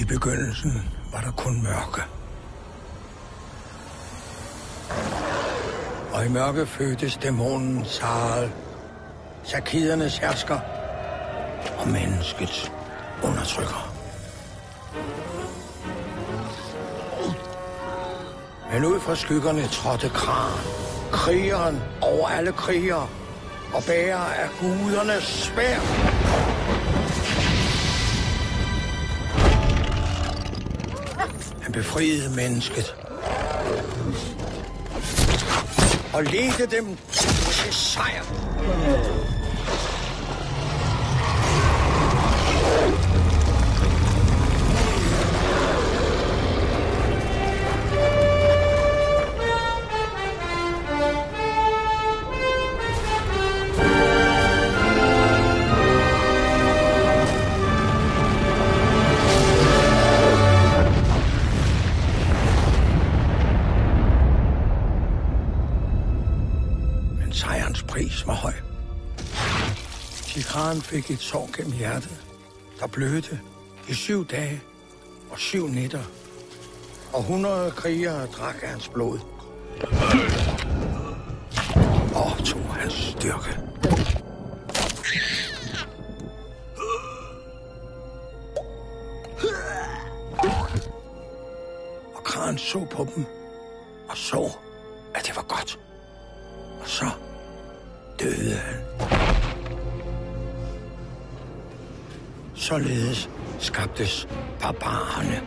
I begyndelsen var der kun mørke. Og i mørke fødtes dæmonen Saral, sakidernes hersker og menneskets undertrykker. Men ud fra skyggerne trådte Kran, krigeren over alle krigere, og bærer af gudernes svær. At befriede mennesket. Og lede dem til sejr. Sejrens pris var høj. Tikran fik et sår gennem hjertet, der blødte i syv dage og syv nætter. Og hundrede krigere drak hans blod. Og tog hans styrke. Og Kran så på dem og så, at det var godt. Og så døde han. Således skabtes barbarerne